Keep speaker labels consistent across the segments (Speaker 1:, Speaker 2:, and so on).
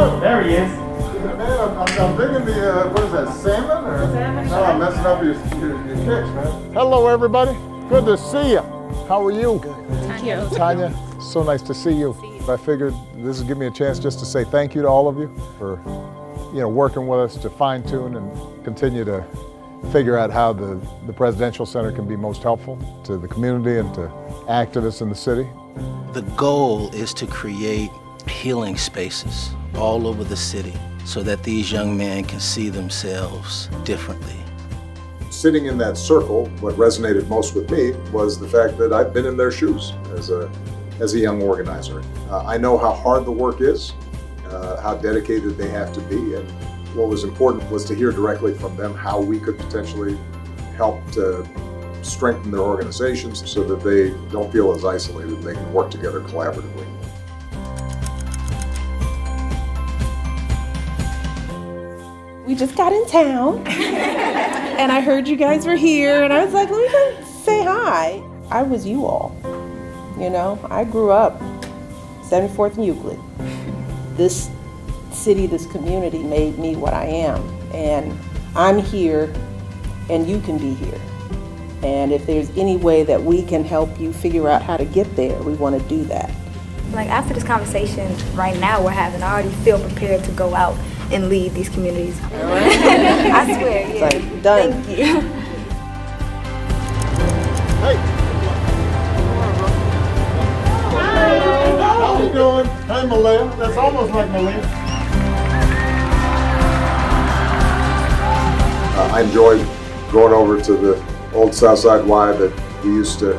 Speaker 1: go.
Speaker 2: There he is.
Speaker 1: Man, I'm, I'm, I'm the, uh, what is that, salmon? Or?
Speaker 3: Salmon
Speaker 1: No, I'm messing up your, your, your kicks, man. Hello, everybody. Good to see you. How are you?
Speaker 3: Tanya.
Speaker 1: Tanya, so nice to see you. I figured this would give me a chance just to say thank you to all of you for, you know, working with us to fine tune and continue to figure out how the, the Presidential Center can be most helpful to the community and to activists in the city.
Speaker 4: The goal is to create healing spaces all over the city so that these young men can see themselves differently.
Speaker 1: Sitting in that circle, what resonated most with me was the fact that I've been in their shoes as a, as a young organizer. Uh, I know how hard the work is, uh, how dedicated they have to be, and what was important was to hear directly from them how we could potentially help to strengthen their organizations so that they don't feel as isolated they can work together collaboratively.
Speaker 5: We just got in town and I heard you guys were here and I was like, let me say hi. I was you all. You know, I grew up 74th and Euclid. This city, this community made me what I am. And I'm here and you can be here. And if there's any way that we can help you figure out how to get there, we want to do that.
Speaker 6: Like after this conversation right now we're having, I already feel prepared to go out and lead these communities. I swear, yeah.
Speaker 5: like, done.
Speaker 6: Thank you.
Speaker 1: Hey! How are you doing? Hey, Malia. That's almost like Malia. Uh, I enjoyed going over to the old Southside Y that we used to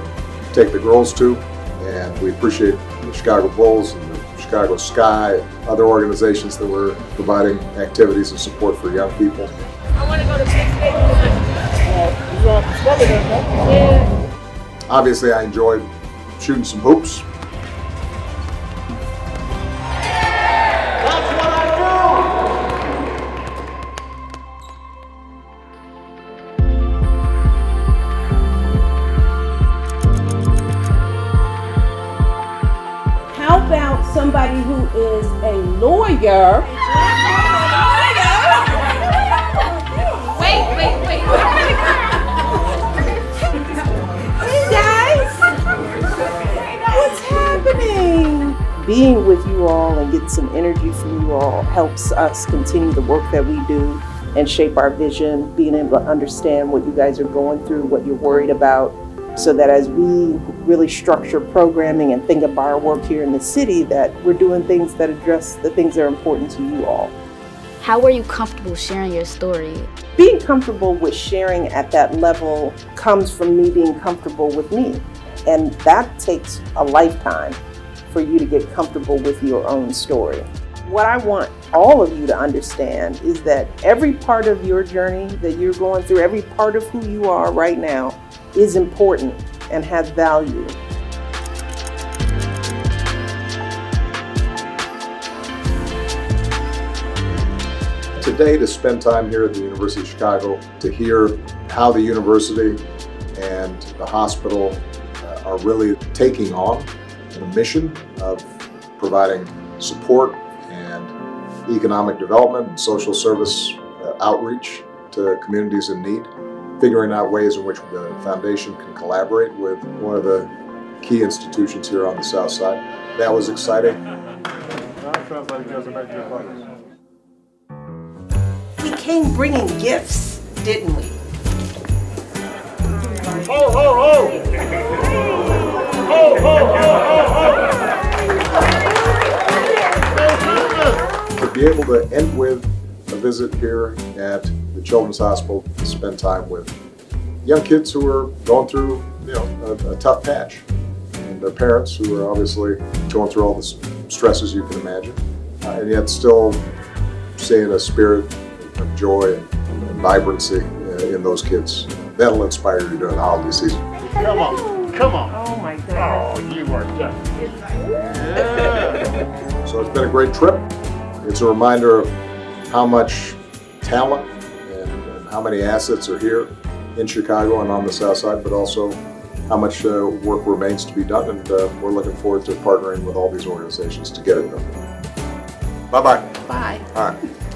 Speaker 1: take the girls to, and we appreciate the Chicago Bulls and the Chicago Sky, other organizations that were providing activities and support for young people.
Speaker 3: I want to go to Big
Speaker 1: Obviously, I enjoyed shooting some hoops.
Speaker 5: How about somebody who is a lawyer?
Speaker 3: Wait, wait, wait.
Speaker 5: Hey guys! What's happening? Being with you all and getting some energy from you all helps us continue the work that we do and shape our vision, being able to understand what you guys are going through, what you're worried about, so that as we really structure programming and think about our work here in the city, that we're doing things that address the things that are important to you all.
Speaker 7: How were you comfortable sharing your story?
Speaker 5: being comfortable with sharing at that level comes from me being comfortable with me. And that takes a lifetime for you to get comfortable with your own story. What I want all of you to understand is that every part of your journey that you're going through, every part of who you are right now, is important and has value.
Speaker 1: today to spend time here at the University of Chicago to hear how the university and the hospital uh, are really taking on the mission of providing support economic development and social service uh, outreach to communities in need, figuring out ways in which the foundation can collaborate with one of the key institutions here on the south side. That was exciting. That sounds like you guys are making good progress.
Speaker 5: We came bringing gifts, didn't we?
Speaker 1: Ho, ho, ho! Ho, be able to end with a visit here at the Children's Hospital to spend time with young kids who are going through, you know, a, a tough patch, and their parents who are obviously going through all the stresses you can imagine, uh, and yet still seeing a spirit of joy and, and vibrancy uh, in those kids. That'll inspire you during the holiday season.
Speaker 2: Come on, come on.
Speaker 5: Oh my God.
Speaker 2: Oh, you are just.
Speaker 1: So it's been a great trip. It's a reminder of how much talent and, and how many assets are here in Chicago and on the south side, but also how much uh, work remains to be done. And uh, we're looking forward to partnering with all these organizations to get it done. Bye-bye.
Speaker 5: Bye.
Speaker 1: All right.